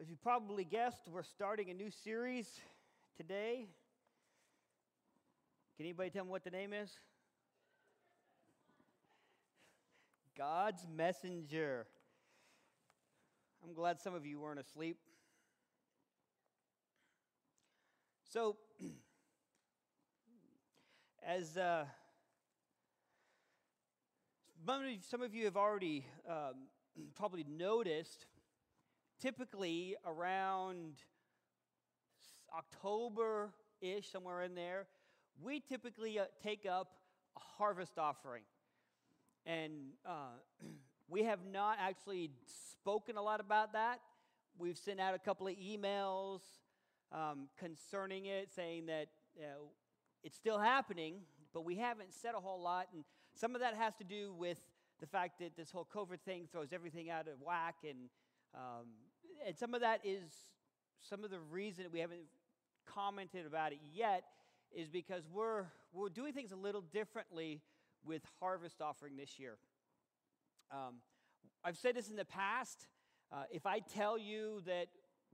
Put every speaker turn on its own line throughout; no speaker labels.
As you probably guessed, we're starting a new series today. Can anybody tell me what the name is? God's Messenger. I'm glad some of you weren't asleep. So, as uh, some of you have already um, probably noticed, typically around October ish, somewhere in there, we typically uh, take up a harvest offering. And uh, we have not actually spoken a lot about that. We've sent out a couple of emails um, concerning it, saying that uh, it's still happening, but we haven't said a whole lot. And some of that has to do with the fact that this whole COVID thing throws everything out of whack. And, um, and some of that is some of the reason we haven't commented about it yet is because we're, we're doing things a little differently with harvest offering this year. Um, I've said this in the past. Uh, if I tell you that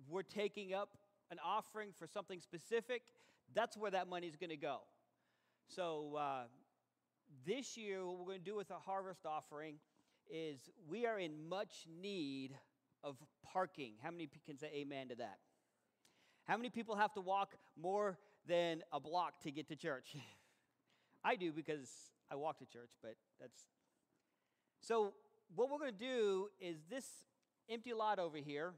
we're taking up an offering for something specific, that's where that money is going to go. So uh, this year, what we're going to do with a harvest offering is we are in much need of parking. How many can say amen to that? How many people have to walk more than a block to get to church? I do because I walk to church, but that's. So, what we're going to do is this empty lot over here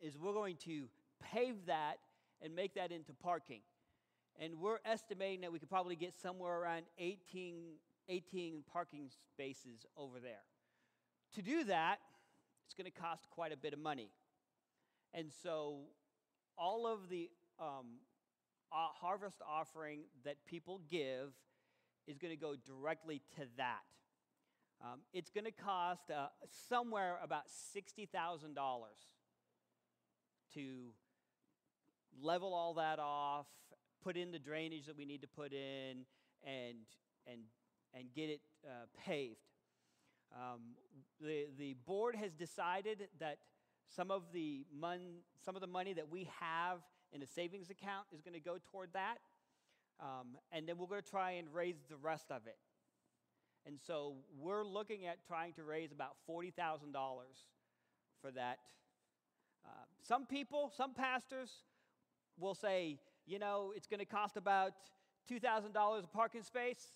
is we're going to pave that and make that into parking. And we're estimating that we could probably get somewhere around 18, 18 parking spaces over there. To do that, it's going to cost quite a bit of money. And so, all of the um, uh, harvest offering that people give is going to go directly to that. Um, it's going to cost uh, somewhere about $60,000 to level all that off, put in the drainage that we need to put in, and, and, and get it uh, paved. Um, the, the board has decided that some of, the mon- some of the money that we have in a savings account is going to go toward that. Um, and then we're going to try and raise the rest of it. And so we're looking at trying to raise about $40,000 for that. Uh, some people, some pastors will say, you know, it's going to cost about $2,000 a parking space.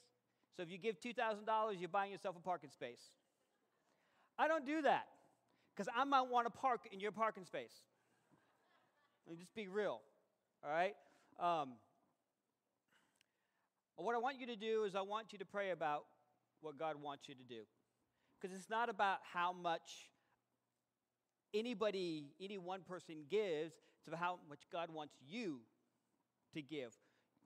So if you give $2,000, you're buying yourself a parking space. I don't do that because I might want to park in your parking space. Just be real, all right? Um, what I want you to do is I want you to pray about what God wants you to do. Because it's not about how much anybody, any one person gives, it's about how much God wants you to give.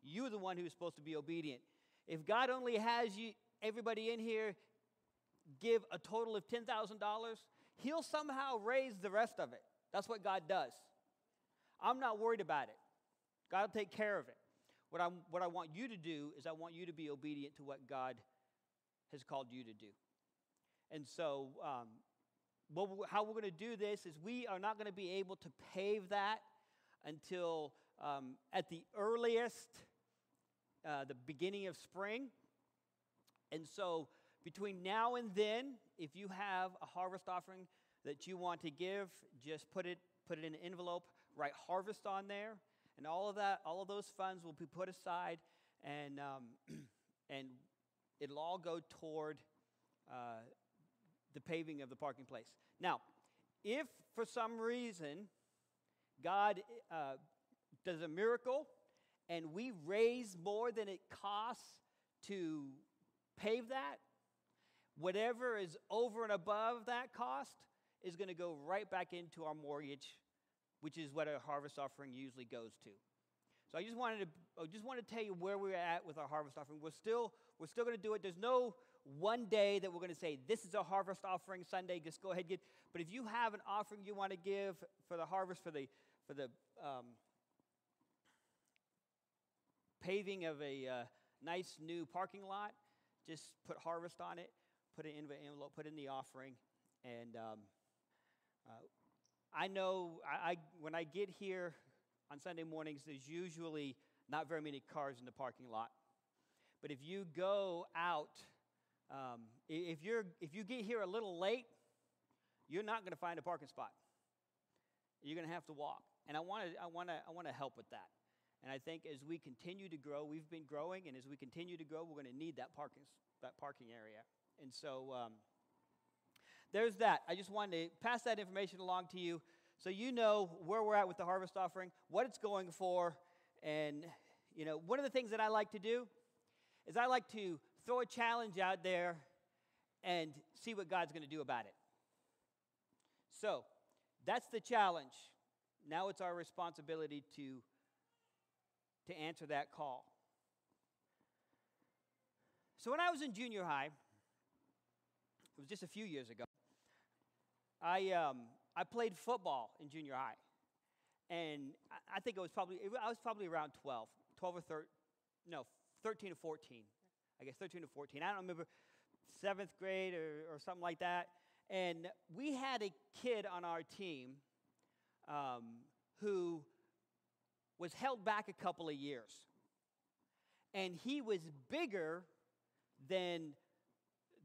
You're the one who's supposed to be obedient. If God only has you, everybody in here give a total of $10,000, He'll somehow raise the rest of it. That's what God does. I'm not worried about it. God will take care of it. What, i what I want you to do is I want you to be obedient to what God has called you to do. And so, um, what, how we're going to do this is we are not going to be able to pave that until um, at the earliest, uh, the beginning of spring. And so, between now and then, if you have a harvest offering that you want to give, just put it, put it in an envelope, write harvest on there, and all of that, all of those funds will be put aside, and, um, and it'll all go toward uh, the paving of the parking place. Now, if for some reason God uh, does a miracle and we raise more than it costs to pave that, whatever is over and above that cost is going to go right back into our mortgage, which is what a harvest offering usually goes to. So I just wanted to I just want to tell you where we're at with our harvest offering. We're still we're still going to do it. There's no one day that we're going to say this is a harvest offering Sunday. Just go ahead and get. But if you have an offering you want to give for the harvest for the for the um, paving of a uh, nice new parking lot, just put harvest on it put it in the envelope, put in the offering, and um, uh, I know I, I, when I get here on Sunday mornings, there's usually not very many cars in the parking lot. But if you go out, um, if, you're, if you get here a little late, you're not going to find a parking spot. You're going to have to walk. And I want to I wanna, I wanna help with that. And I think as we continue to grow, we've been growing, and as we continue to grow, we're going to need that parking, that parking area. And so um, there's that. I just wanted to pass that information along to you so you know where we're at with the harvest offering, what it's going for, and you know, one of the things that I like to do is I like to throw a challenge out there and see what God's going to do about it. So, that's the challenge. Now it's our responsibility to to answer that call. So when I was in junior high, it was just a few years ago, I, um, I played football in junior high. And I think it was probably, I was probably around 12, 12 or 13, no, 13 or 14. I guess 13 or 14. I don't remember, seventh grade or, or something like that. And we had a kid on our team um, who was held back a couple of years. And he was bigger than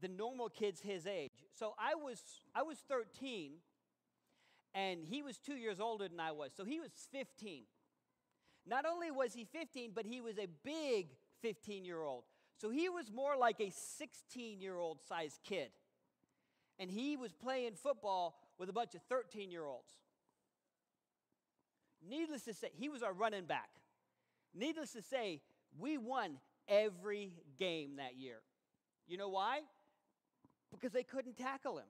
the normal kids his age. So I was I was 13 and he was 2 years older than I was. So he was 15. Not only was he 15, but he was a big 15-year-old. So he was more like a 16-year-old size kid. And he was playing football with a bunch of 13-year-olds. Needless to say, he was our running back. Needless to say, we won every game that year. You know why? Because they couldn't tackle him.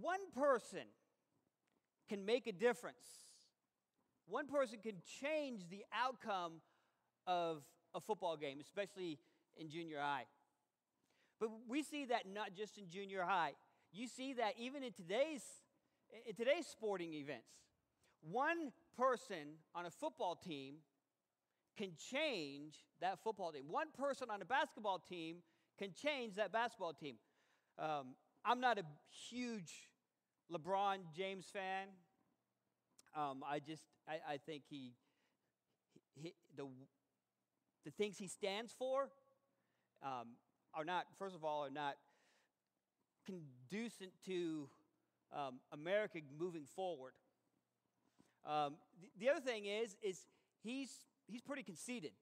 One person can make a difference. One person can change the outcome of a football game, especially in junior high. But we see that not just in junior high. You see that even in today's in today's sporting events. One person on a football team can change that football team. One person on a basketball team can change that basketball team. Um, I'm not a huge LeBron James fan. Um, I just I, I think he, he, the the things he stands for um, are not first of all are not conducive to um, America moving forward. Um, the, the, other thing is, is he's, he's pretty conceited.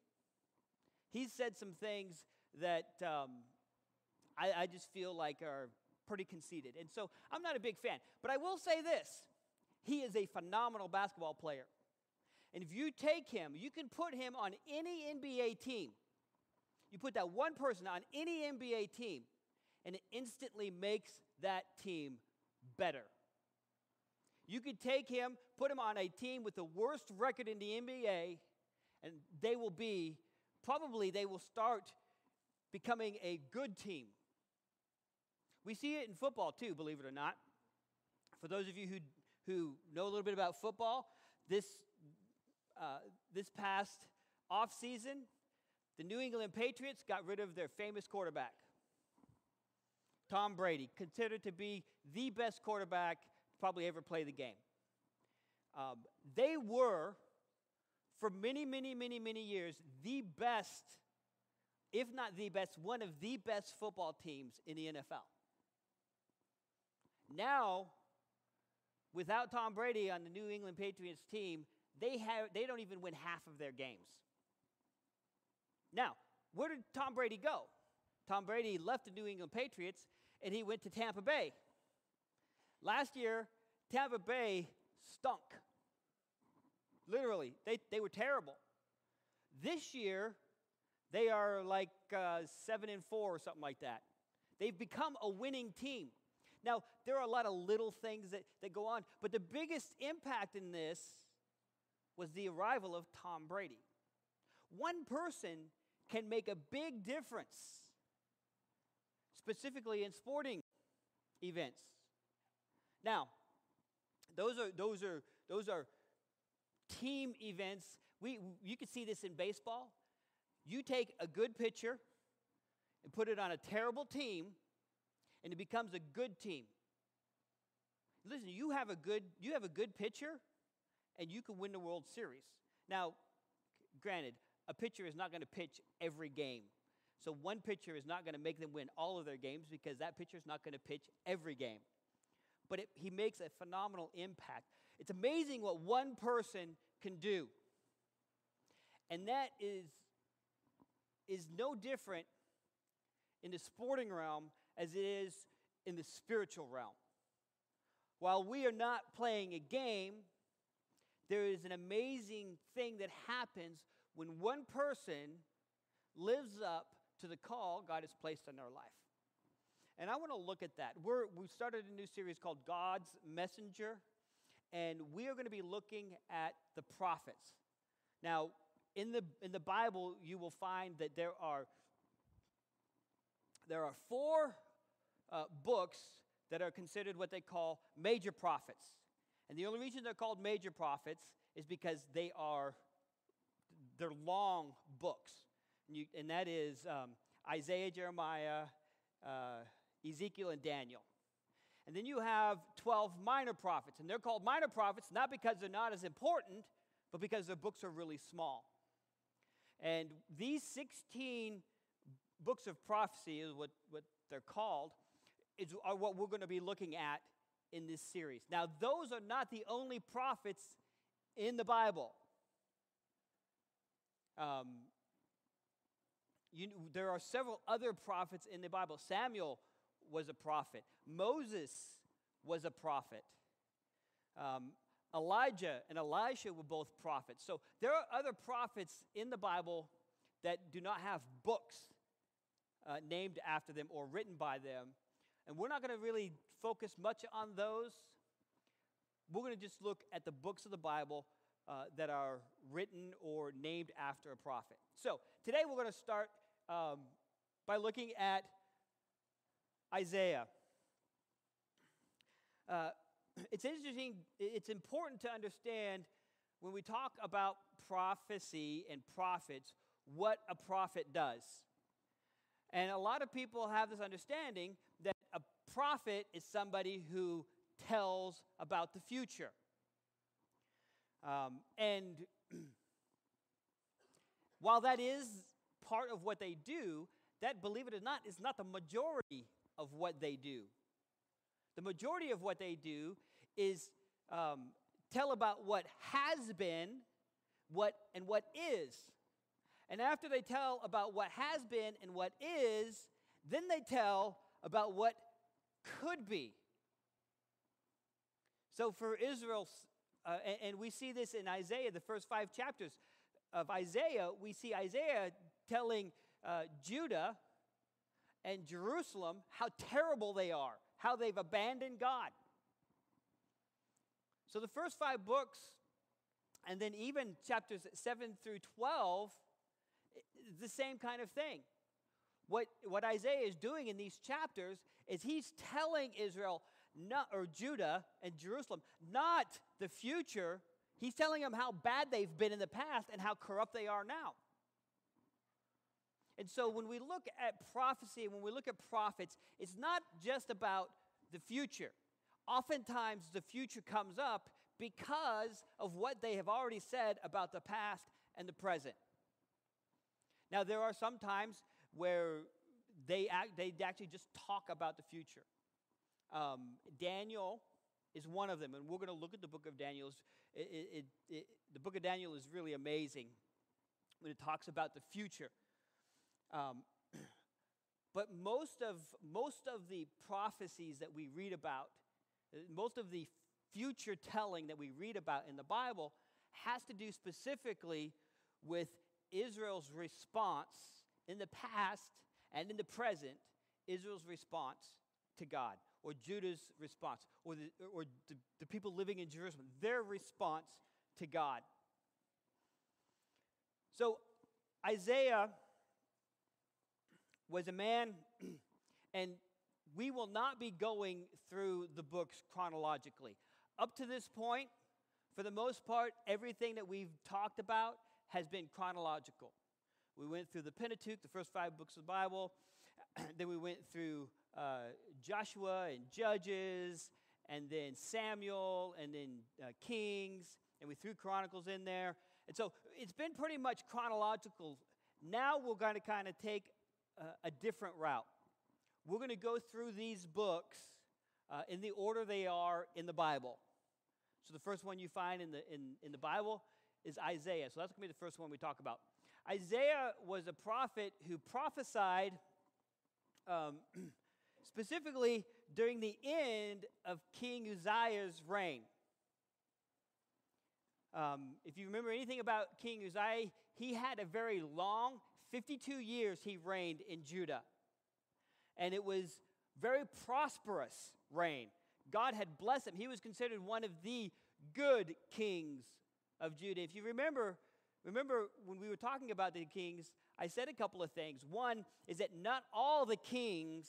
He's said some things that um, I, I just feel like are pretty conceited. And so I'm not a big fan. But I will say this he is a phenomenal basketball player. And if you take him, you can put him on any NBA team. You put that one person on any NBA team, and it instantly makes that team better. You could take him, put him on a team with the worst record in the NBA, and they will be, probably, they will start becoming a good team. We see it in football too, believe it or not. For those of you who, who know a little bit about football, this, uh, this past offseason, the New England Patriots got rid of their famous quarterback, Tom Brady, considered to be the best quarterback probably ever play the game. Um, they were, for many, many, many, many years, the best, if not the best, one of the best football teams in the NFL. Now, without Tom Brady on the New England Patriots team, they, have, they don't even win half of their games. Now, where did Tom Brady go? Tom Brady left the New England Patriots and he went to Tampa Bay. Last year, Tampa Bay stunk. Literally, they, they were terrible. This year, they are like uh, seven and four or something like that. They've become a winning team. Now, there are a lot of little things that, that go on, but the biggest impact in this was the arrival of Tom Brady. One person can make a big difference, specifically in sporting events. Now, those are those are those are team events. We you can see this in baseball. You take a good pitcher and put it on a terrible team, and it becomes a good team. listen, you have a good you have a good pitcher, and you can win the World Series. Now, granted, a pitcher is not going to pitch every game. So one pitcher is not going to make them win all of their games because that pitcher is not going to pitch every game. But it, he makes a phenomenal impact. It's amazing what one person can do. And that is, is no different in the sporting realm as it is in the spiritual realm. While we are not playing a game, there is an amazing thing that happens when one person lives up to the call God has placed on their life. And I want to look at that. We're, we started a new series called God's Messenger, and we are going to be looking at the prophets. Now, in the, in the Bible, you will find that there are, there are four uh, books that are considered what they call major prophets. And the only reason they're called major prophets is because they are they're long books, and, you, and that is um, Isaiah, Jeremiah, uh, Ezekiel, and Daniel. And then you have 12 minor prophets, and they're called minor prophets not because they're not as important, but because their books are really small. And these 16 books of prophecy is what, what they're called, is, are what we're going to be looking at in this series. Now, those are not the only prophets in the Bible. Um, you, there are several other prophets in the Bible. Samuel was a prophet, Moses was a prophet. Um, Elijah and Elisha were both prophets. So there are other prophets in the Bible that do not have books uh, named after them or written by them. And we're not going to really focus much on those. We're going to just look at the books of the Bible uh, that are written or named after a prophet. So today we're going to start um, by looking at Isaiah. Uh, it's interesting, it's important to understand when we talk about prophecy and prophets, what a prophet does. And a lot of people have this understanding that a prophet is somebody who tells about the future. Um, and while that is part of what they do, that, believe it or not, is not the majority of what they do. The majority of what they do is um, tell about what has been, what and what is. And after they tell about what has been and what is, then they tell about what could be. So for Israel, uh, and, and we see this in Isaiah, the first five chapters of Isaiah, we see Isaiah telling uh, Judah and Jerusalem how terrible they are, how they've abandoned God. So the first five books, and then even chapters 7 through 12, the same kind of thing. What, what Isaiah is doing in these chapters is he's telling Israel, not, or Judah and Jerusalem, not the future. He's telling them how bad they've been in the past and how corrupt they are now. And so when we look at prophecy, when we look at prophets, it's not just about the future. Oftentimes, the future comes up because of what they have already said about the past and the present. Now, there are some times where they, act, they actually just talk about the future. Um, Daniel is one of them, and we're going to look at the book of Daniel. It, it, it, the book of Daniel is really amazing when it talks about the future. Um, but most of, most of the prophecies that we read about, most of the future telling that we read about in the Bible, has to do specifically with Israel's response in the past and in the present, Israel's response to God or Judah's response, or, the, or the, the people living in Jerusalem, their response to God. So Isaiah was a man, and we will not be going through the books chronologically. Up to this point, for the most part, everything that we've talked about has been chronological. We went through the Pentateuch, the first five books of the Bible. then we went through uh, Joshua and Judges and then Samuel, and then uh, Kings, and we threw Chronicles in there. And so it's been pretty much chronological. Now we're going to kind of take a, a different route. We're going to go through these books uh, in the order they are in the Bible. So the first one you find in the, in, in the Bible is Isaiah. So that's going to be the first one we talk about. Isaiah was a prophet who prophesied um, specifically during the end of King Uzziah's reign. Um, if you remember anything about King Uzziah, he had a very long, 52 years he reigned in Judah. And it was very prosperous reign. God had blessed him. He was considered one of the good kings of Judah. If you remember, remember when we were talking about the kings, I said a couple of things. One is that not all the kings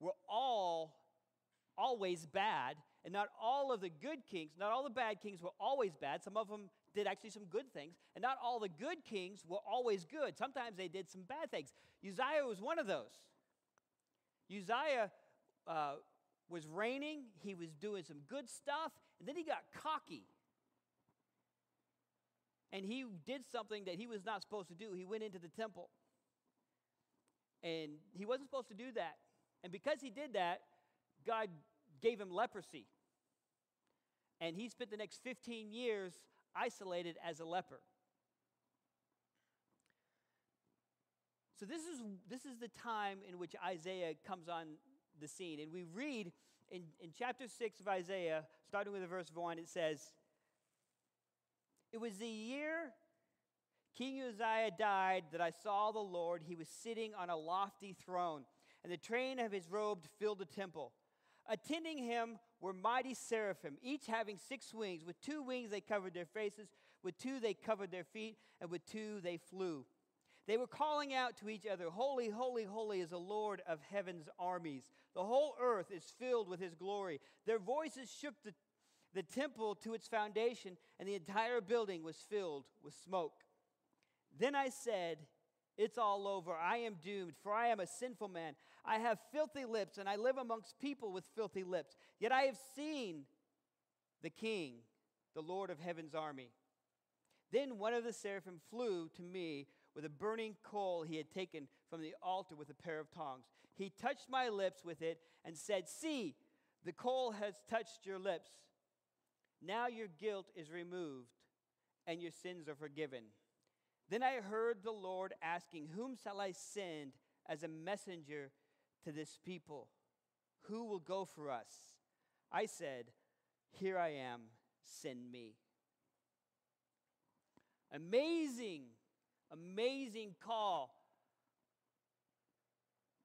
were all always bad, and not all of the good kings, not all the bad kings were always bad. Some of them did actually some good things, and not all the good kings were always good. Sometimes they did some bad things. Uzziah was one of those. Uzziah uh, was reigning, he was doing some good stuff, and then he got cocky. And he did something that he was not supposed to do. He went into the temple. And he wasn't supposed to do that. And because he did that, God gave him leprosy. And he spent the next 15 years isolated as a leper. So this is this is the time in which Isaiah comes on the scene. And we read in, in chapter 6 of Isaiah, starting with the verse 1, it says, It was the year King Uzziah died that I saw the Lord. He was sitting on a lofty throne, and the train of his robe filled the temple. Attending him were mighty seraphim, each having six wings. With two wings they covered their faces, with two they covered their feet, and with two they flew. They were calling out to each other, Holy, holy, holy is the Lord of heaven's armies. The whole earth is filled with his glory. Their voices shook the, the temple to its foundation, and the entire building was filled with smoke. Then I said, It's all over. I am doomed, for I am a sinful man. I have filthy lips, and I live amongst people with filthy lips. Yet I have seen the King, the Lord of heaven's army. Then one of the seraphim flew to me with a burning coal he had taken from the altar with a pair of tongs. He touched my lips with it and said, See, the coal has touched your lips. Now your guilt is removed and your sins are forgiven. Then I heard the Lord asking, Whom shall I send as a messenger to this people? Who will go for us? I said, Here I am, send me. Amazing amazing call.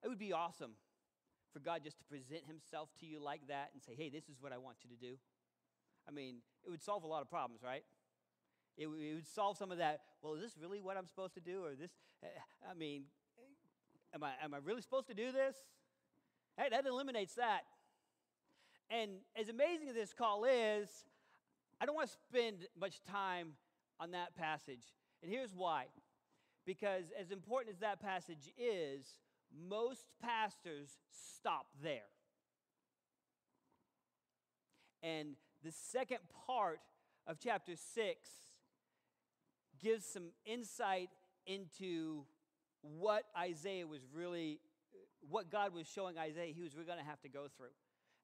It would be awesome for God just to present himself to you like that and say, hey, this is what I want you to do. I mean, it would solve a lot of problems, right? It, would solve some of that. Well, is this really what I'm supposed to do? Or this, I mean, am I, am I really supposed to do this? Hey, that eliminates that. And as amazing as this call is, I don't want to spend much time on that passage. And here's why because, as important as that passage is, most pastors stop there. And the second part of chapter 6 gives some insight into what Isaiah was really, what God was showing Isaiah he was going to have to go through.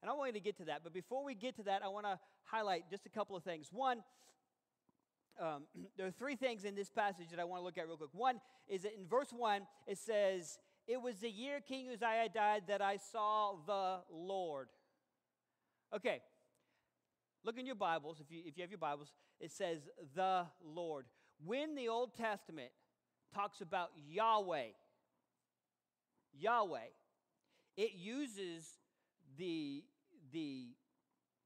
And I want you to get to that. But before we get to that, I want to highlight just a couple of things. One, um, there are three things in this passage that I want to look at real quick. One is that in verse 1, it says, It was the year King Uzziah died that I saw the Lord. Okay, look in your Bibles. If you, if you have your Bibles, it says the Lord. When the Old Testament talks about Yahweh, Yahweh, it uses the, the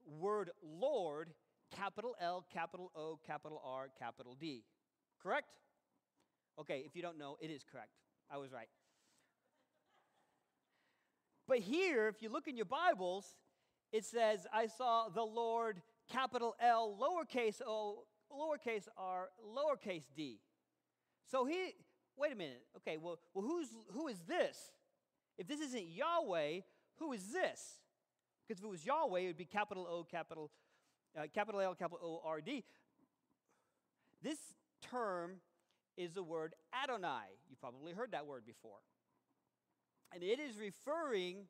word Lord capital L, capital O, capital R, capital D. Correct? Okay, if you don't know, it is correct. I was right. But here, if you look in your Bibles, it says, I saw the Lord, capital L, lowercase o, lowercase r, lowercase d. So he, wait a minute. Okay, well, well who's, who is this? If this isn't Yahweh, who is this? Because if it was Yahweh, it would be capital O, capital, uh, capital L, capital O, R, D. This term is the word Adonai. You've probably heard that word before. And it is referring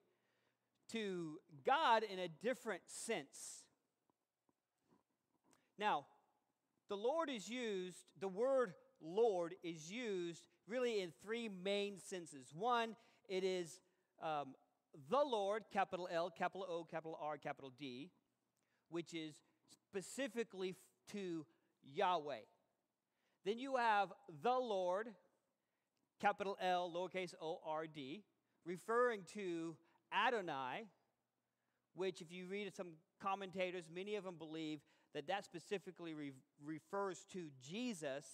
to God in a different sense. Now, the Lord is used, the word Lord is used really in three main senses. One, it is um, the Lord, capital L, capital O, capital R, capital D, which is specifically to Yahweh. Then you have the Lord, capital L, lowercase o, R, D, referring to Adonai, which, if you read some commentators, many of them believe that that specifically re- refers to Jesus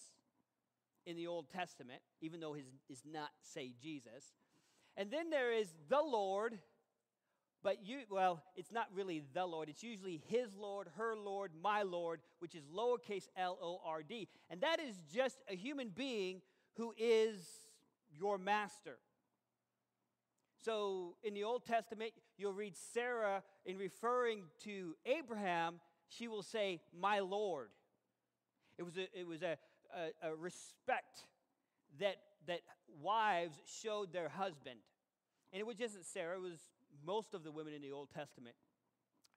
in the Old Testament, even though his is not say Jesus. And then there is the Lord, but you, well, it's not really the Lord. It's usually his Lord, her Lord, my Lord, which is lowercase l O R D. And that is just a human being who is your master. So in the Old Testament, you'll read Sarah in referring to Abraham, she will say, My Lord. It was a, it was a, a, a respect that, that wives showed their husband. And it was just Sarah, it was most of the women in the Old Testament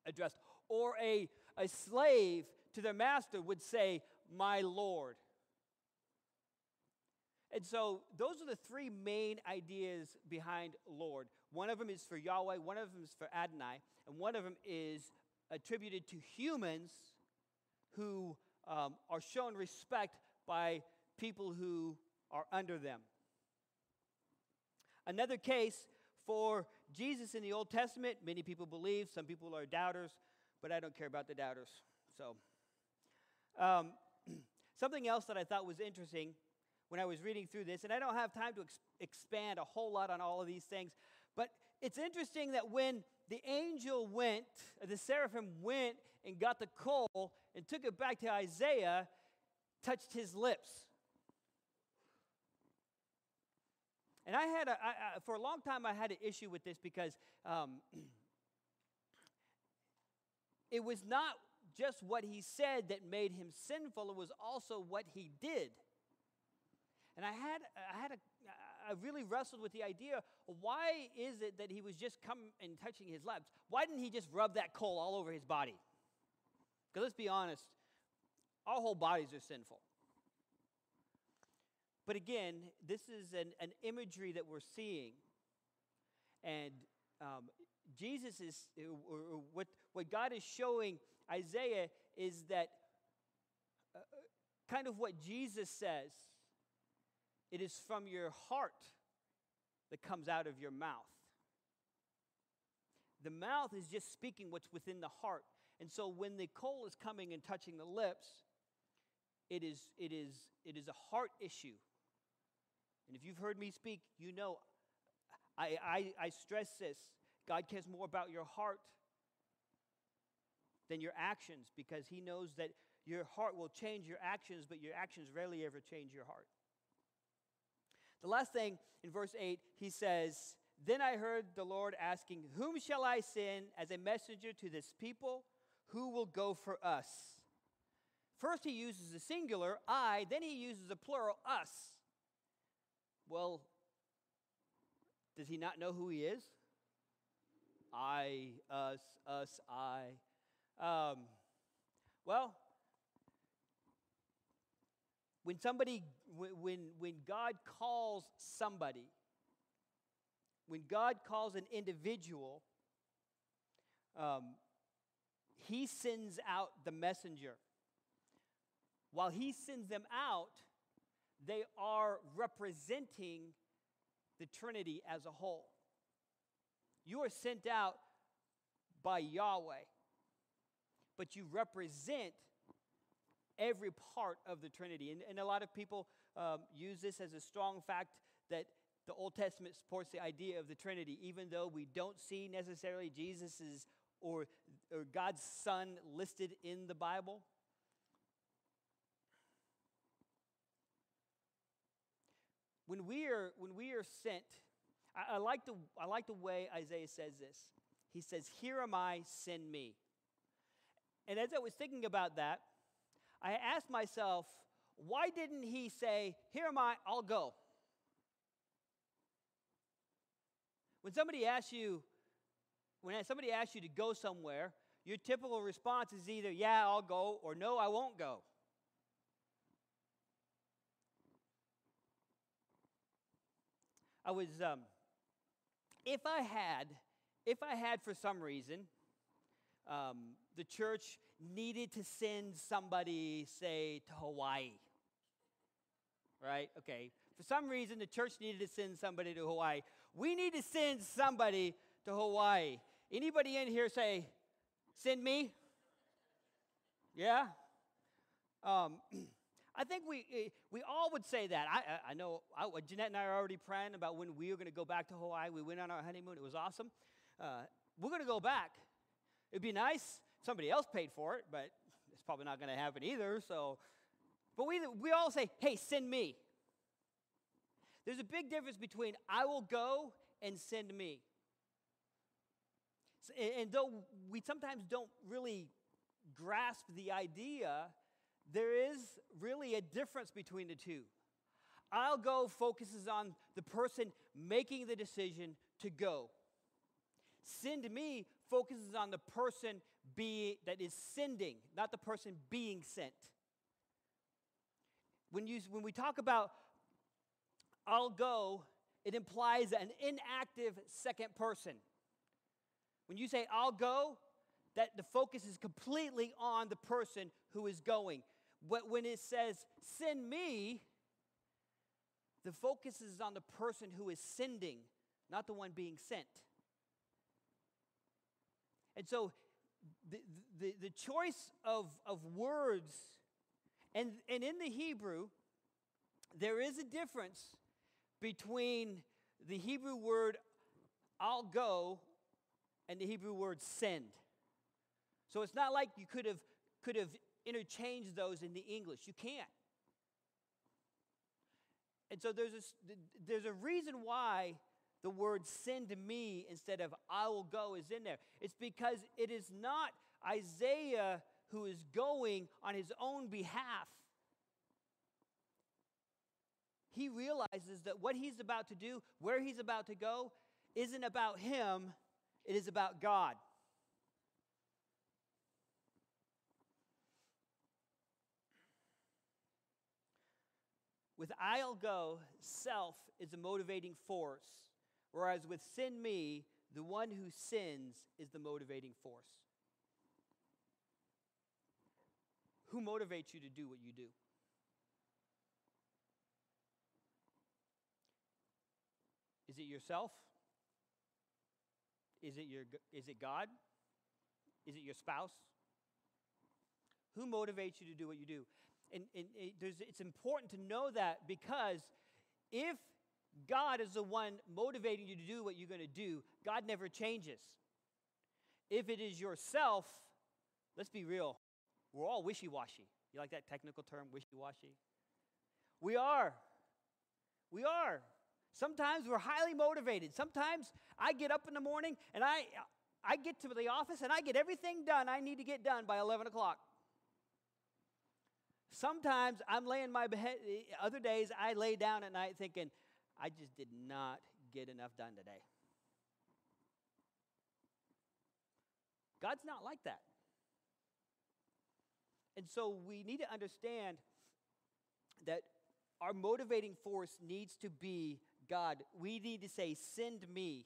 addressed. Or a, a slave to their master would say, My Lord. And so those are the three main ideas behind Lord. One of them is for Yahweh, one of them is for Adonai, and one of them is attributed to humans who um, are shown respect by people who are under them. Another case for Jesus in the Old Testament, many people believe, some people are doubters, but I don't care about the doubters. So, um, something else that I thought was interesting when I was reading through this, and I don't have time to ex- expand a whole lot on all of these things, but it's interesting that when the angel went, the seraphim went and got the coal and took it back to Isaiah, touched his lips. And I had, a, I, I, for a long time, I had an issue with this because um, it was not just what he said that made him sinful, it was also what he did. And I had, I had a, I really wrestled with the idea why is it that he was just coming and touching his lips? Why didn't he just rub that coal all over his body? Because let's be honest, our whole bodies are sinful. But again, this is an, an imagery that we're seeing. And um, Jesus is, or what, what God is showing Isaiah is that uh, kind of what Jesus says it is from your heart that comes out of your mouth. The mouth is just speaking what's within the heart. And so when the coal is coming and touching the lips, it is, it is, it is a heart issue. And if you've heard me speak, you know I, I, I stress this. God cares more about your heart than your actions because He knows that your heart will change your actions, but your actions rarely ever change your heart. The last thing in verse 8, he says, Then I heard the Lord asking, Whom shall I send as a messenger to this people? Who will go for us? First, he uses the singular, I, then he uses the plural, us. Well, does he not know who he is? I, us, us, I. Um, well, when somebody, when, when God calls somebody, when God calls an individual, um, he sends out the messenger. While he sends them out, they are representing the Trinity as a whole. You are sent out by Yahweh, but you represent every part of the Trinity. And, and a lot of people um, use this as a strong fact that the Old Testament supports the idea of the Trinity, even though we don't see necessarily Jesus's or, or God's Son listed in the Bible. When we are, when we are sent, I, I, like the, I like the way Isaiah says this. He says, Here am I, send me. And as I was thinking about that, I asked myself, why didn't he say, Here am I, I'll go? When somebody asks you, when somebody asks you to go somewhere, your typical response is either, Yeah, I'll go, or No, I won't go. I was, um, if I had, if I had for some reason, um, the church needed to send somebody, say, to Hawaii, right? Okay. For some reason, the church needed to send somebody to Hawaii. We need to send somebody to Hawaii. Anybody in here say, send me? Yeah? Um, I think we, eh, we all would say that. I, I know I, Jeanette and I are already planning about when we are going to go back to Hawaii. We went on our honeymoon, it was awesome. Uh, we're going to go back. It'd be nice. Somebody else paid for it, but it's probably not going to happen either. So, but we, we all say, hey, send me. There's a big difference between I will go and send me. And though we sometimes don't really grasp the idea, there is really a difference between the two. I'll go focuses on the person making the decision to go. Send me focuses on the person be, that is sending, not the person being sent. When, you, when we talk about I'll go, it implies an inactive second person. When you say I'll go, that the focus is completely on the person who is going. But when it says send me, the focus is on the person who is sending, not the one being sent. And so the, the, the choice of, of words, and, and in the Hebrew, there is a difference between the Hebrew word I'll go and the Hebrew word send. So it's not like you could have, could have interchanged those in the English. You can't. And so there's a, there's a reason why the word send me instead of I will go is in there. It's because it is not Isaiah who is going on his own behalf. He realizes that what he's about to do, where he's about to go, isn't about him, it is about God. With I'll go, self is a motivating force Whereas with sin me, the one who sins is the motivating force. Who motivates you to do what you do? Is it yourself? Is it, your, is it God? Is it your spouse? Who motivates you to do what you do? And, and it, it's important to know that because if God is the one motivating you to do what you're going to do. God never changes. If it is yourself, let's be real, we're all wishy washy. You like that technical term, wishy washy? We are. We are. Sometimes we're highly motivated. Sometimes I get up in the morning and I, I get to the office and I get everything done I need to get done by 11 o'clock. Sometimes I'm laying my other days I lay down at night thinking, I just did not get enough done today. God's not like that. And so we need to understand that our motivating force needs to be God. We need to say, Send me.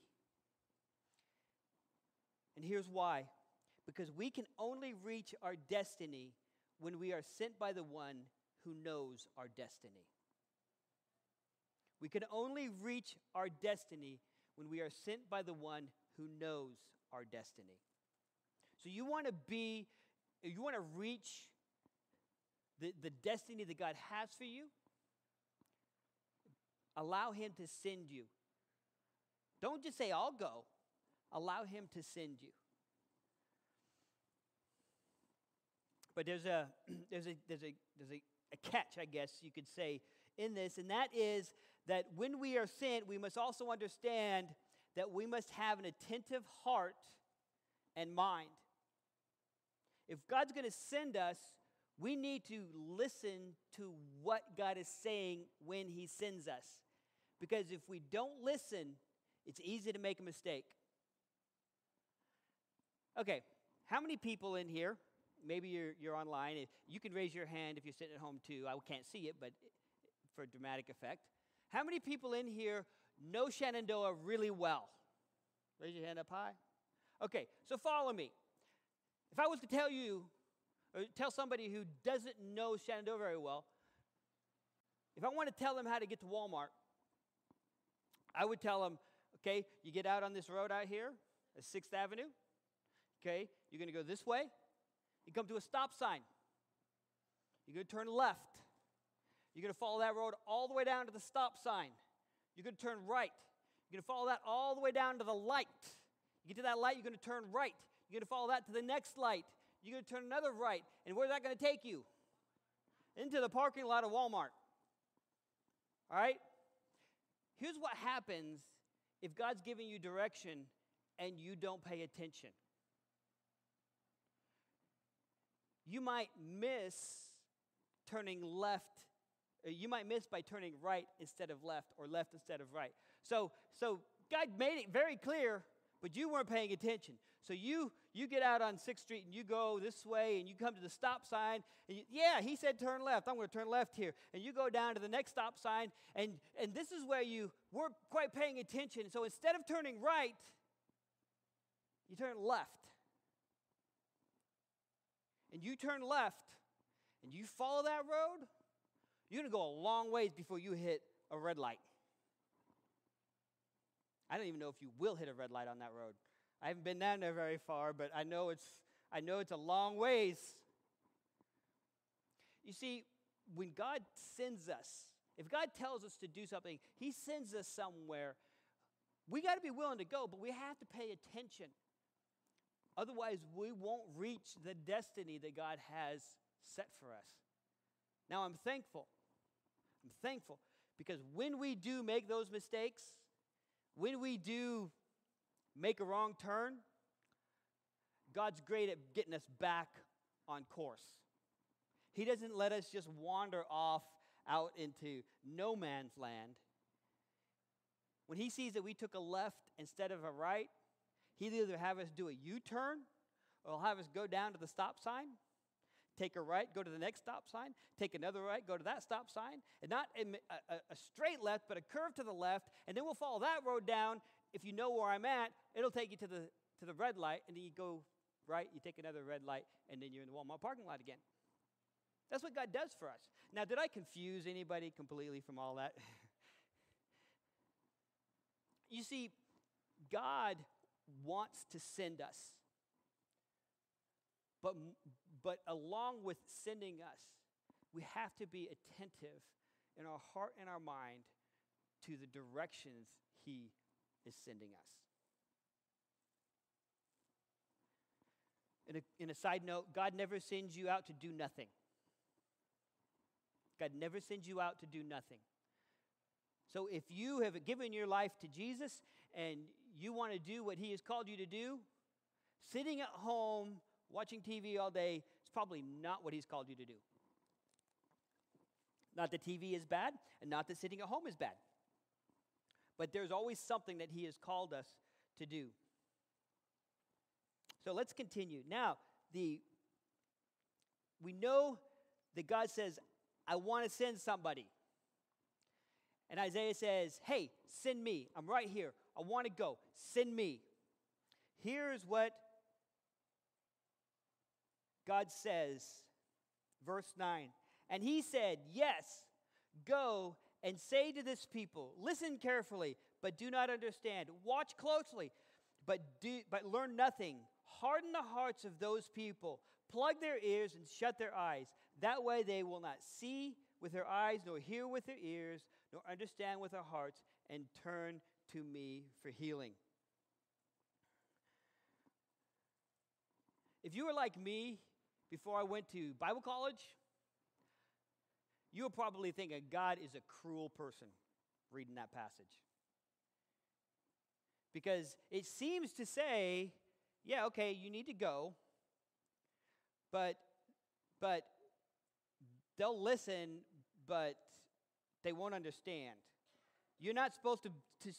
And here's why because we can only reach our destiny when we are sent by the one who knows our destiny. We can only reach our destiny when we are sent by the one who knows our destiny. So you want to be, you want to reach the, the destiny that God has for you, allow Him to send you. Don't just say, I'll go. Allow Him to send you. But there's a, there's a, there's a, there's a, a catch, I guess you could say, in this, and that is that when we are sent, we must also understand that we must have an attentive heart and mind. If God's going to send us, we need to listen to what God is saying when He sends us. Because if we don't listen, it's easy to make a mistake. Okay, how many people in here, maybe you're, you're online, you can raise your hand if you're sitting at home too. I can't see it, but for dramatic effect. How many people in here know Shenandoah really well? Raise your hand up high. Okay, so follow me. If I was to tell you, or tell somebody who doesn't know Shenandoah very well, if I want to tell them how to get to Walmart, I would tell them, okay, you get out on this road out here, 6th Avenue, okay, you're going to go this way, you come to a stop sign, you're going to turn left, you're going to follow that road all the way down to the stop sign, you're going to turn right, you're going to follow that all the way down to the light. You get to that light, you're going to turn right. You're going to follow that to the next light. You're going to turn another right. And where's that going to take you? Into the parking lot of Walmart. All right? Here's what happens if God's giving you direction and you don't pay attention. You might miss turning left uh, you might miss by turning right instead of left or left instead of right. So, so God made it very clear, but you weren't paying attention. So you you get out on 6th Street and you go this way and you come to the stop sign and you, yeah, he said turn left. I'm going to turn left here. And you go down to the next stop sign and and this is where you weren't quite paying attention. So instead of turning right, you turn left. And you turn left and you follow that road you're to go a long ways before you hit a red light. I don't even know if you will hit a red light on that road. I haven't been down there very far, but I know it's I know it's a long ways. You see, when God sends us, if God tells us to do something, He sends us somewhere. We got to be willing to go, but we have to pay attention. Otherwise, we won't reach the destiny that God has set for us. Now, I'm thankful I'm thankful because when we do make those mistakes, when we do make a wrong turn, God's great at getting us back on course. He doesn't let us just wander off out into no man's land. When he sees that we took a left instead of a right, he'll either have us do a U turn or he'll have us go down to the stop sign take a right, go to the next stop sign, take another right, go to that stop sign, and not a, a, a, straight left, but a curve to the left, and then we'll follow that road down. If you know where I'm at, it'll take you to the, to the red light, and then you go right, you take another red light, and then you're in the Walmart parking lot again. That's what God does for us. Now, did I confuse anybody completely from all that? you see, God wants to send us. But, but along with sending us, we have to be attentive in our heart and our mind to the directions He is sending us. In a, in a side note, God never sends you out to do nothing. God never sends you out to do nothing. So if you have given your life to Jesus and you want to do what He has called you to do, sitting at home watching TV all day is probably not what He's called you to do. Not that TV is bad, and not that sitting at home is bad. But there's always something that He has called us to do. So let's continue. Now, the we know that God says, I want to send somebody. And Isaiah says, Hey, send me. I'm right here. I want to go. Send me. Here's what God says, verse 9, and he said, Yes, go and say to this people, listen carefully, but do not understand. Watch closely, but, do, but learn nothing. Harden the hearts of those people. Plug their ears and shut their eyes. That way they will not see with their eyes, nor hear with their ears, nor understand with their hearts, and turn to me for healing. If you were like me, before I went to Bible college, you were probably thinking God is a cruel person reading that passage. Because it seems to say yeah, okay, you need to go, but but they'll listen, but they won't understand. You're not supposed to, to,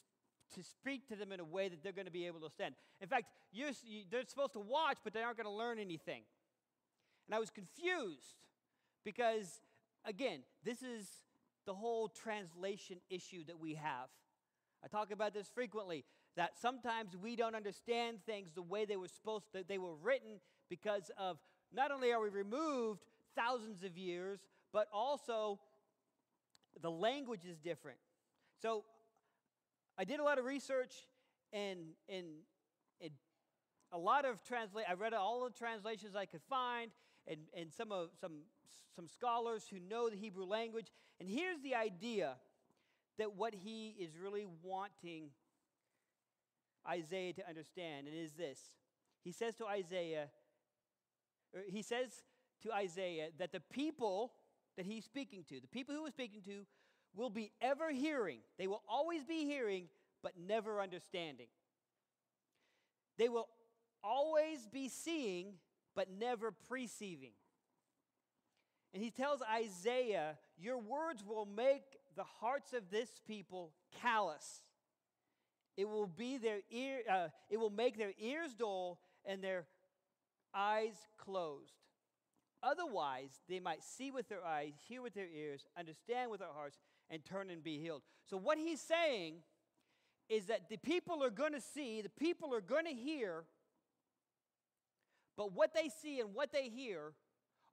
to speak to them in a way that they're going to be able to stand. In fact, you, they're supposed to watch, but they aren't going to learn anything. And I was confused because, again, this is the whole translation issue that we have. I talk about this frequently that sometimes we don't understand things the way they were supposed to, they were written because of not only are we removed thousands of years, but also the language is different. So I did a lot of research and in a lot of translate I read all the translations I could find and, and some of some some scholars who know the Hebrew language. And here's the idea that what he is really wanting Isaiah to understand, and is this. He says to Isaiah, he says to Isaiah that the people that he's speaking to, the people who he's speaking to, will be ever hearing. They will always be hearing, but never understanding. They will always be seeing, but never perceiving. And he tells Isaiah, Your words will make the hearts of this people callous. It will be their ear, uh, it will make their ears dull and their eyes closed. Otherwise, they might see with their eyes, hear with their ears, understand with their hearts, and turn and be healed. So, what he's saying is that the people are going to see, the people are going to hear, but what they see and what they hear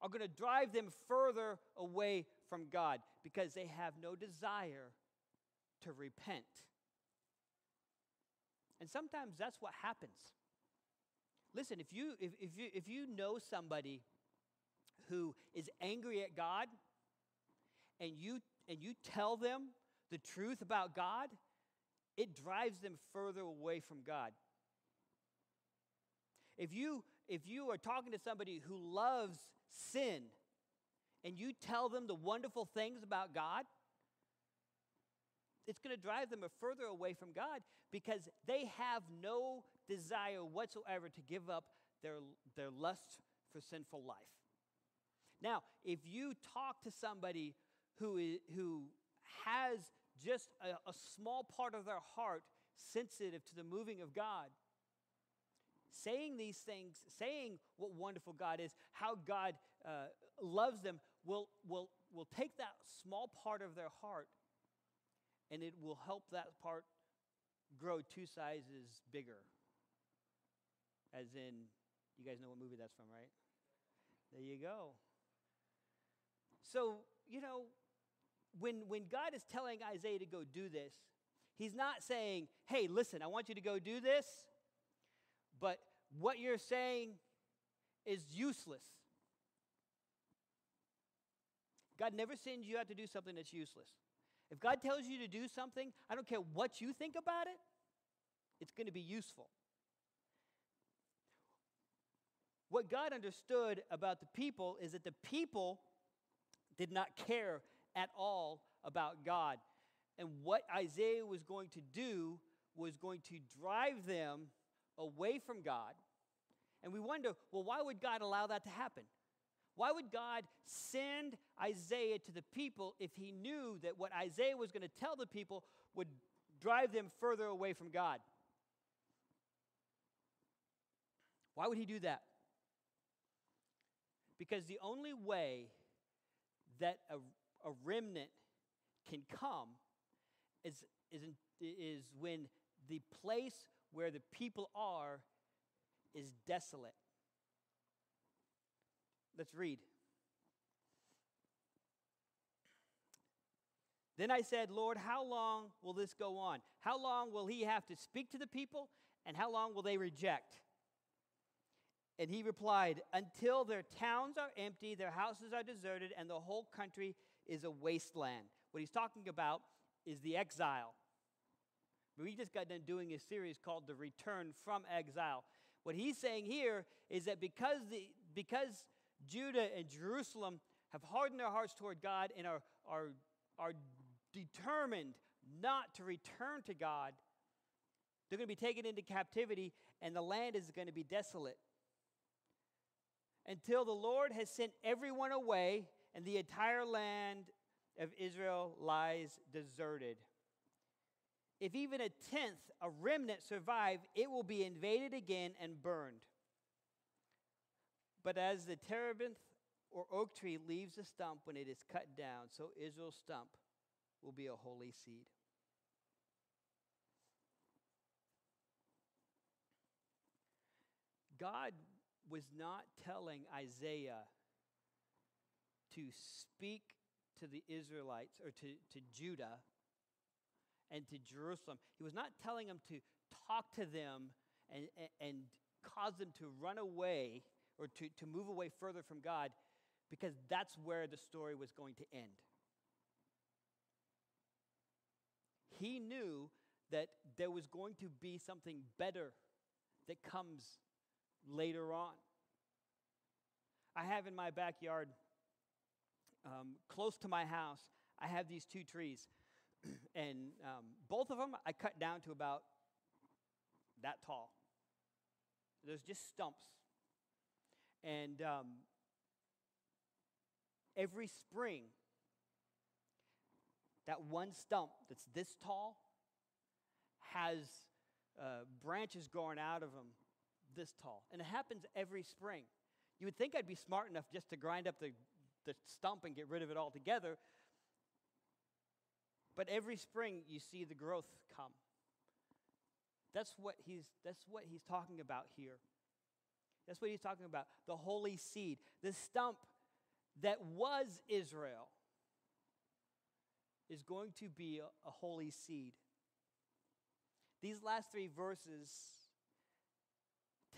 are going to drive them further away from God because they have no desire to repent. And sometimes that's what happens. Listen, if you, if, if, you, if you know somebody who is angry at God and you, and you tell them the truth about God, it drives them further away from God. If you, if you are talking to somebody who loves sin and you tell them the wonderful things about God, it's going to drive them further away from God because they have no desire whatsoever to give up their, their lust for sinful life. Now, if you talk to somebody who, is, who has just a, a small part of their heart sensitive to the moving of God, saying these things, saying what wonderful God is, how God uh, loves them, will, will, will take that small part of their heart and it will help that part grow two sizes bigger. As in, you guys know what movie that's from, right? There you go. So, you know, when, when God is telling Isaiah to go do this, he's not saying, hey, listen, I want you to go do this, but what you're saying is useless. God never sends you out to do something that's useless. If God tells you to do something, I don't care what you think about it, it's going to be useful. What God understood about the people is that the people did not care at all about God. And what Isaiah was going to do was going to drive them away from God. And we wonder, well, why would God allow that to happen? Why would God send Isaiah to the people if he knew that what Isaiah was going to tell the people would drive them further away from God? Why would he do that? Because the only way that a, a remnant can come is, is, is when the place where the people are is desolate. Let's read. Then I said, Lord, how long will this go on? How long will he have to speak to the people? And how long will they reject? And he replied, Until their towns are empty, their houses are deserted, and the whole country is a wasteland. What he's talking about is the exile. We just got done doing a series called The Return from Exile. What he's saying here is that because, the, because Judah and Jerusalem have hardened their hearts toward God and are, are, are determined not to return to God, They're going to be taken into captivity, and the land is going to be desolate. Until the Lord has sent everyone away, and the entire land of Israel lies deserted. If even a tenth, a remnant, survive, it will be invaded again and burned. But as the terebinth or oak tree leaves the stump when it is cut down, so Israel's stump will be a holy seed. God was not telling Isaiah to speak to the Israelites or to, to Judah and to Jerusalem. He was not telling them to talk to them and, and, and cause them to run away or to, to move away further from God because that's where the story was going to end. He knew that there was going to be something better that comes later on. I have in my backyard, um, close to my house, I have these two trees. and um, both of them I cut down to about that tall. There's just stumps. And um, every spring, that one stump that's this tall has uh, branches growing out of them this tall. And it happens every spring. You would think I'd be smart enough just to grind up the, the stump and get rid of it altogether. But every spring you see the growth come. That's what he's, that's what he's talking about here. That's what he's talking about. The holy seed, the stump that was Israel, is going to be a, a holy seed. These last three verses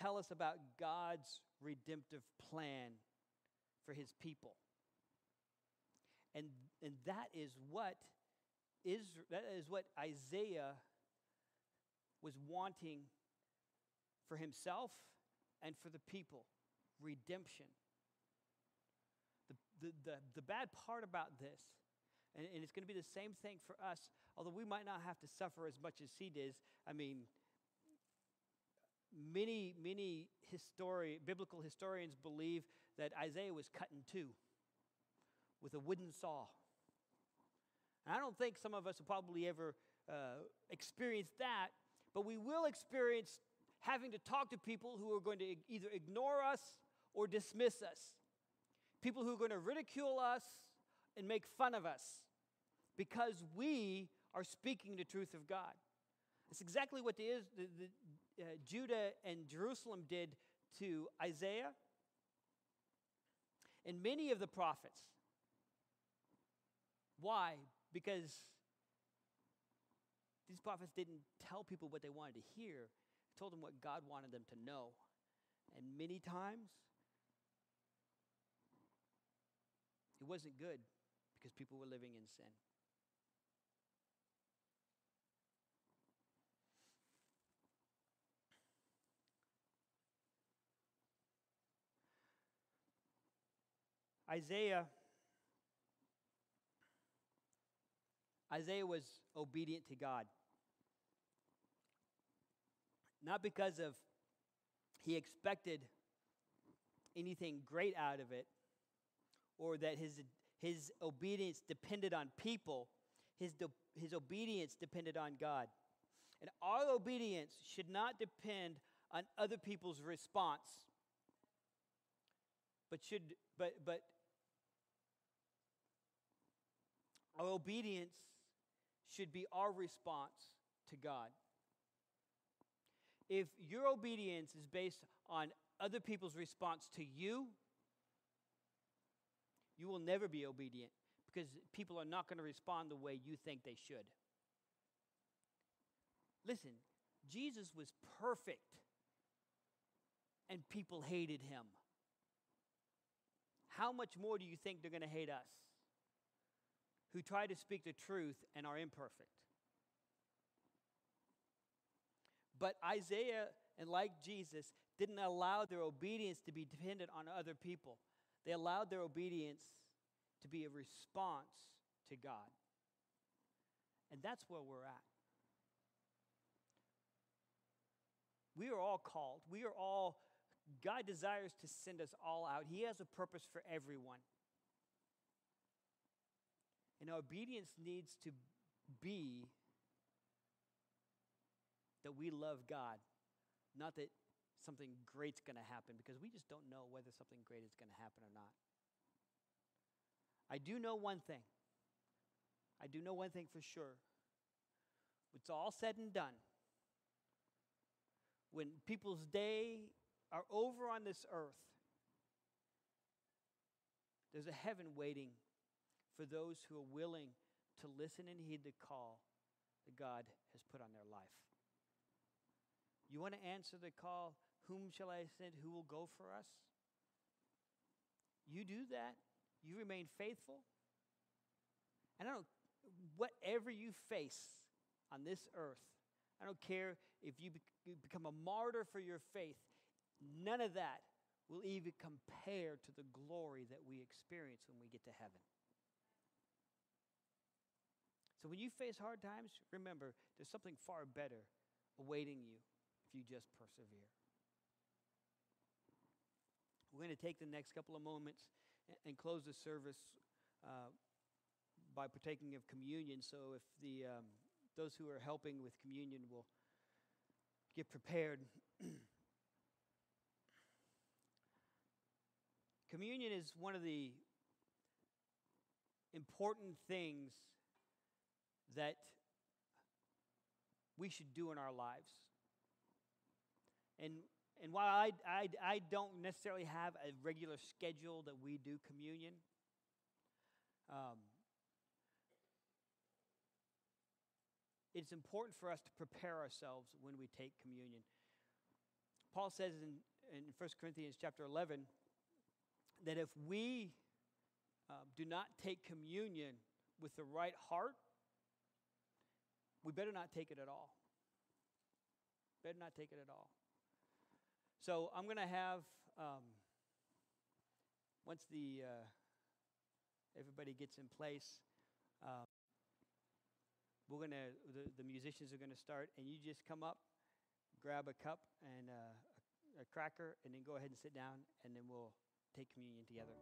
tell us about God's redemptive plan for his people. And, and that is what is that is what Isaiah was wanting for himself and for the people redemption. The, the, the, the bad part about this, and, and it's going to be the same thing for us, although we might not have to suffer as much as he does. I mean, many, many histori- biblical historians believe that Isaiah was cut in two with a wooden saw. And I don't think some of us will probably ever uh, experience that, but we will experience having to talk to people who are going to either ignore us or dismiss us, people who are going to ridicule us and make fun of us because we are speaking the truth of God. It's exactly what the, the, the uh, Judah and Jerusalem did to Isaiah and many of the prophets. Why? Because these prophets didn't tell people what they wanted to hear, they told them what God wanted them to know. And many times, it wasn't good because people were living in sin. Isaiah Isaiah was obedient to God. Not because of he expected anything great out of it or that his, his obedience depended on people, his, his obedience depended on God. And our obedience should not depend on other people's response, but should but but our obedience should be our response to God. If your obedience is based on other people's response to you, you will never be obedient because people are not going to respond the way you think they should. Listen, Jesus was perfect and people hated him. How much more do you think they're going to hate us? Who try to speak the truth and are imperfect. But Isaiah, and like Jesus, didn't allow their obedience to be dependent on other people. They allowed their obedience to be a response to God. And that's where we're at. We are all called. We are all, God desires to send us all out. He has a purpose for everyone. And our obedience needs to be that we love God, not that something great's going to happen, because we just don't know whether something great is going to happen or not. I do know one thing. I do know one thing for sure. It's all said and done. When people's day are over on this earth, there's a heaven waiting for those who are willing to listen and heed the call that God has put on their life. You want to answer the call, Whom shall I send? Who will go for us? You do that, you remain faithful. And I don't, whatever you face on this earth, I don't care if you become a martyr for your faith, none of that will even compare to the glory that we experience when we get to heaven. So when you face hard times, remember there's something far better awaiting you if you just persevere. We're going to take the next couple of moments and close the service uh, by partaking of communion. So if the um, those who are helping with communion will get prepared. communion is one of the important things that we should do in our lives. And, and while I, I, I don't necessarily have a regular schedule that we do communion, um, it's important for us to prepare ourselves when we take communion. Paul says in, in 1 Corinthians chapter 11 that if we uh, do not take communion with the right heart, we better not take it at all. Better not take it at all. So I'm going to have, um, once the uh, everybody gets in place, um, we're going to, the, the musicians are going to start, and you just come up, grab a cup and uh, a, a cracker, and then go ahead and sit down, and then we'll take communion together.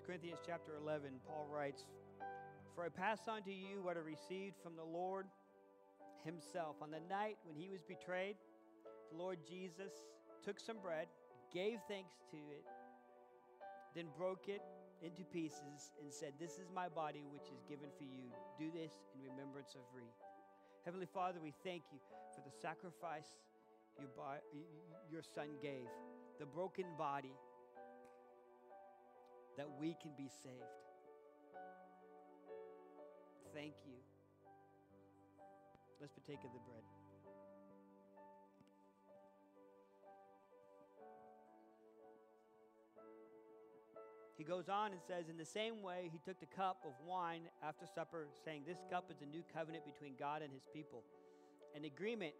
Corinthians chapter 11, Paul writes, For I pass on to you what I received from the Lord himself. On the night when he was betrayed, the Lord Jesus took some bread, gave thanks to it, then broke it into pieces and said, This is my body, which is given for you. Do this in remembrance of me. Heavenly Father, we thank you for the sacrifice your, your Son gave, the broken body, that we can be saved. Thank you. Let's partake of the bread. He goes on and says, In the same way, he took the cup of wine after supper, saying, This cup is a new covenant between God and his people, an agreement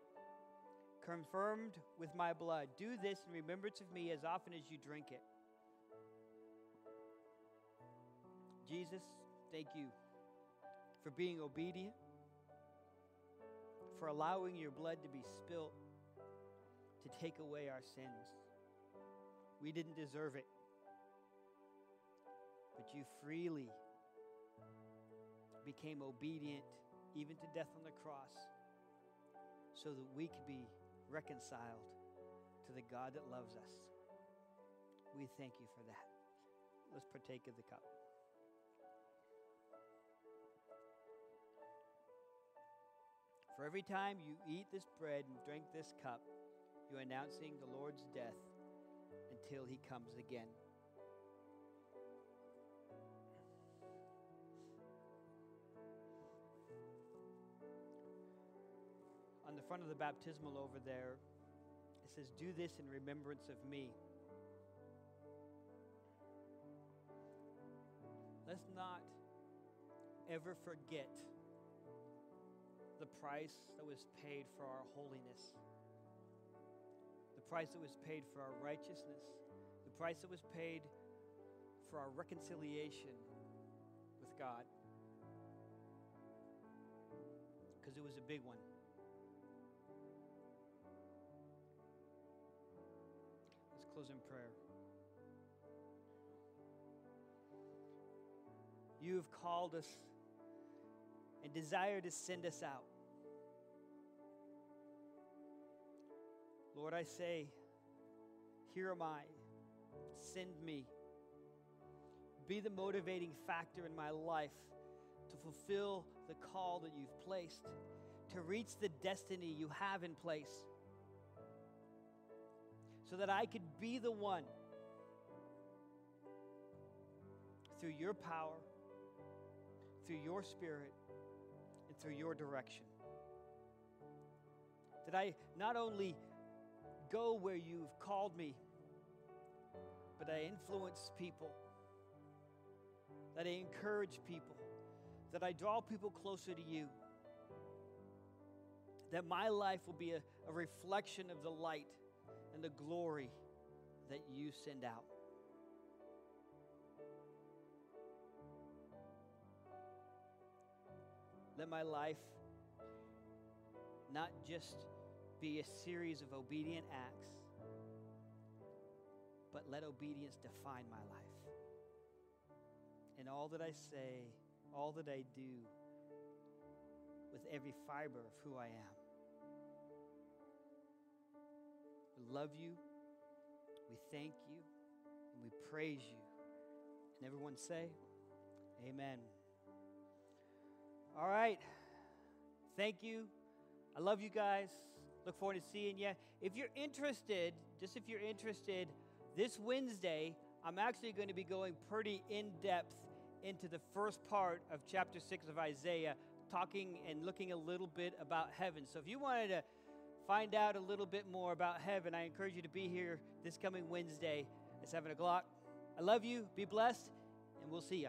confirmed with my blood. Do this in remembrance of me as often as you drink it. Jesus, thank you for being obedient, for allowing your blood to be spilt to take away our sins. We didn't deserve it but you freely became obedient even to death on the cross so that we could be reconciled to the God that loves us. We thank you for that. Let's partake of the cup. For every time you eat this bread and drink this cup, you're announcing the Lord's death until he comes again. On the front of the baptismal over there, it says, Do this in remembrance of me. Let's not ever forget the price that was paid for our holiness, the price that was paid for our righteousness, the price that was paid for our reconciliation with God. Because it was a big one. Let's close in prayer. You have called us and desire to send us out. Lord, I say, Here am I. Send me. Be the motivating factor in my life to fulfill the call that you've placed, to reach the destiny you have in place so that I could be the one through your power, through your spirit, and through your direction. That I not only go where you've called me, but I influence people, that I encourage people, that I draw people closer to you, that my life will be a, a reflection of the light and the glory that you send out. Let my life not just be a series of obedient acts, but let obedience define my life. And all that I say, all that I do, with every fiber of who I am. We love you. We thank you. And we praise you. And everyone say, Amen. All right. Thank you. I love you guys. Look forward to seeing you. If you're interested, just if you're interested, this Wednesday, I'm actually going to be going pretty in depth into the first part of chapter 6 of Isaiah, talking and looking a little bit about heaven. So if you wanted to find out a little bit more about heaven, I encourage you to be here this coming Wednesday at 7 o'clock. I love you. Be blessed, and we'll see you.